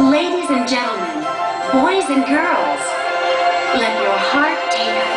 Ladies and gentlemen, boys and girls, let your heart take